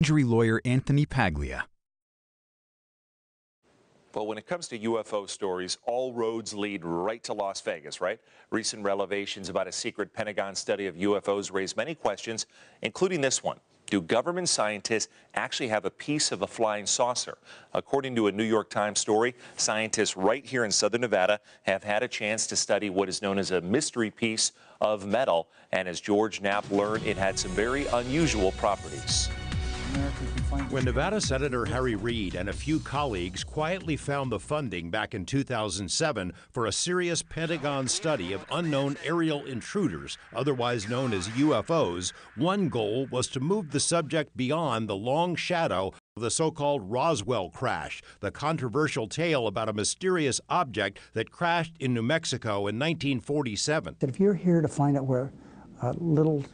injury lawyer Anthony Paglia. Well, when it comes to UFO stories, all roads lead right to Las Vegas, right? Recent revelations about a secret Pentagon study of UFOs raise many questions, including this one. Do government scientists actually have a piece of a flying saucer? According to a New York Times story, scientists right here in southern Nevada have had a chance to study what is known as a mystery piece of metal. And as George Knapp learned, it had some very unusual properties. When Nevada Senator Harry Reid and a few colleagues quietly found the funding back in 2007 for a serious Pentagon study of unknown aerial intruders, otherwise known as UFOs, one goal was to move the subject beyond the long shadow of the so called Roswell crash, the controversial tale about a mysterious object that crashed in New Mexico in 1947. If you're here to find out where a little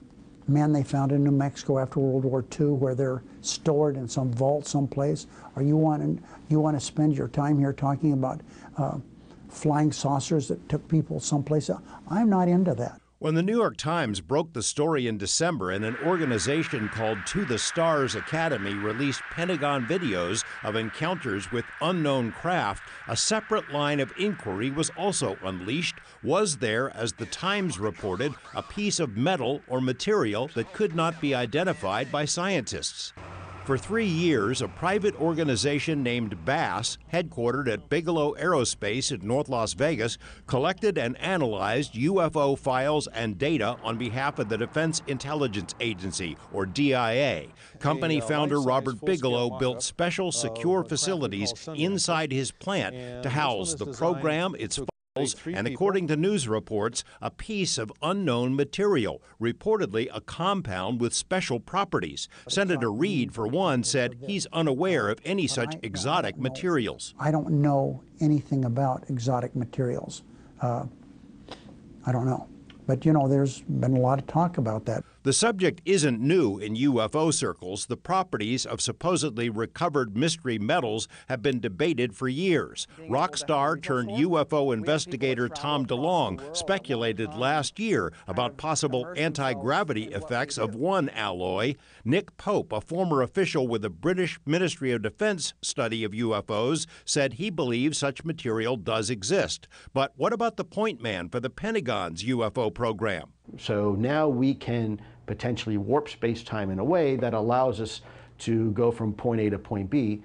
men they found in New Mexico after World War II where they're stored in some vault someplace, or you want to, you want to spend your time here talking about uh, flying saucers that took people someplace. I'm not into that. When the New York Times broke the story in December and an organization called To the Stars Academy released Pentagon videos of encounters with unknown craft, a separate line of inquiry was also unleashed. Was there, as the Times reported, a piece of metal or material that could not be identified by scientists? For three years, a private organization named BAASS, headquartered at Bigelow Aerospace in North Las Vegas, collected and analyzed UFO files and data on behalf of the Defense Intelligence Agency, or DIA. Company founder Robert Bigelow built special secure facilities inside his plant to house the program, its and according to news reports, a piece of unknown material, reportedly a compound with special properties. Senator Reid, for one, said he's unaware of any such exotic materials. I don't know anything about exotic materials. Uh, I don't know. But, you know, there's been a lot of talk about that. The subject isn't new in UFO circles. The properties of supposedly recovered mystery metals have been debated for years. Rock star turned UFO investigator Tom DeLonge speculated last year about possible anti gravity effects of one alloy. Nick Pope, a former official with the British Ministry of Defense study of UFOs, said he believes such material does exist. But what about the point man for the Pentagon's UFO program? So now we can potentially warp space-time in a way that allows us to go from point A to point B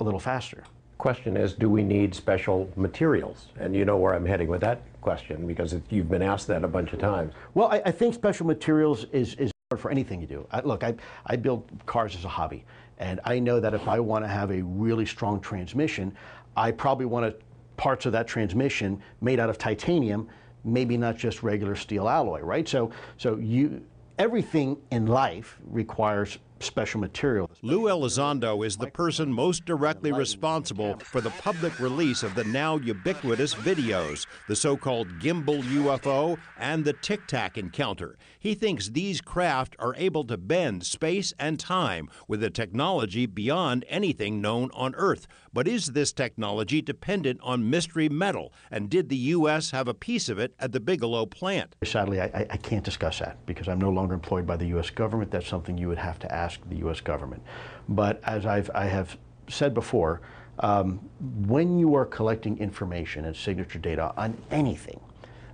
a little faster. Question is, do we need special materials? And you know where I'm heading with that question because it, you've been asked that a bunch of times. Well, I, I think special materials is, is for anything you do. I, look, I, I build cars as a hobby, and I know that if I want to have a really strong transmission, I probably want parts of that transmission made out of titanium maybe not just regular steel alloy, right? So, so you, everything in life requires special material. Lou Elizondo is the person most directly responsible for the public release of the now ubiquitous videos, the so-called gimbal UFO and the Tic Tac encounter. He thinks these craft are able to bend space and time with a technology beyond anything known on Earth. But is this technology dependent on mystery metal, and did the U.S. have a piece of it at the Bigelow plant? Sadly, I, I can't discuss that because I'm no longer employed by the U.S. government. That's something you would have to ask ask the U.S. government. But as I've, I have said before, um, when you are collecting information and signature data on anything,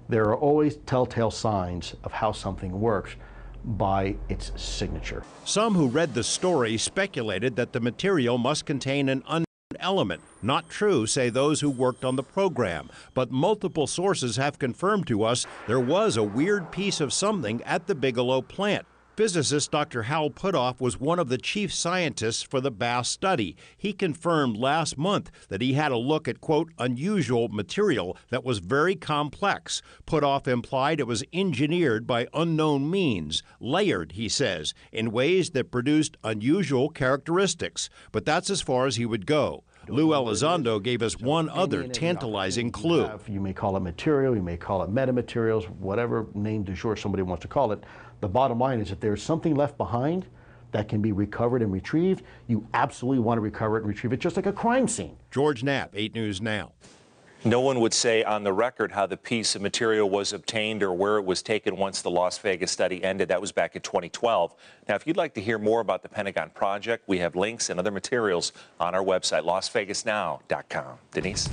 there are always telltale signs of how something works by its signature. Some who read the story speculated that the material must contain an unknown element. Not true, say those who worked on the program. But multiple sources have confirmed to us there was a weird piece of something at the Bigelow plant. Physicist Dr. Hal Puthoff was one of the chief scientists for the BAASS study. He confirmed last month that he had a look at, quote, unusual material that was very complex. Puthoff implied it was engineered by unknown means, layered, he says, in ways that produced unusual characteristics. But that's as far as he would go. Lou Elizondo gave us one other tantalizing clue. You may call it material, you may call it metamaterials, whatever name du jour somebody wants to call it. The bottom line is if there's something left behind that can be recovered and retrieved, you absolutely want to recover it and retrieve it just like a crime scene. George Knapp, 8 News Now. No one would say on the record how the piece of material was obtained or where it was taken once the Las Vegas study ended. That was back in 2012. Now, if you'd like to hear more about the Pentagon project, we have links and other materials on our website, lasvegasnow.com. Denise?